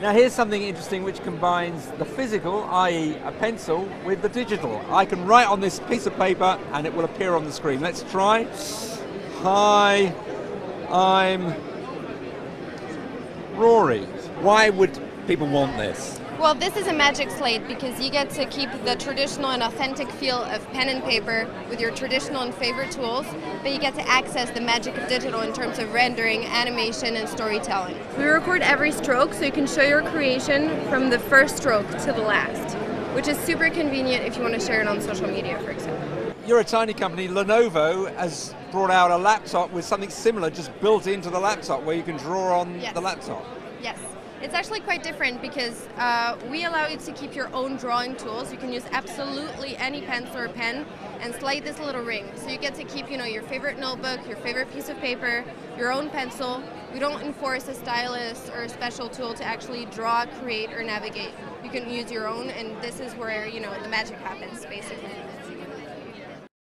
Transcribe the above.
Now here's something interesting which combines the physical, i.e. a pencil, with the digital. I can write on this piece of paper and it will appear on the screen. Let's try. Hi, I'm Rory. Why would people want this? Well, this is a magic slate because you get to keep the traditional and authentic feel of pen and paper with your traditional and favorite tools, but you get to access the magic of digital in terms of rendering, animation, and storytelling. We record every stroke so you can show your creation from the first stroke to the last, which is super convenient if you want to share it on social media, for example. You're a tiny company. Lenovo has brought out a laptop with something similar just built into the laptop where you can draw on Yes. the laptop. Yes. It's actually quite different because uh, we allow you to keep your own drawing tools. You can use absolutely any pencil or pen and slide this little ring. So you get to keep, you know, your favorite notebook, your favorite piece of paper, your own pencil. We don't enforce a stylus or a special tool to actually draw, create, or navigate. You can use your own, and this is where, you know, the magic happens, basically.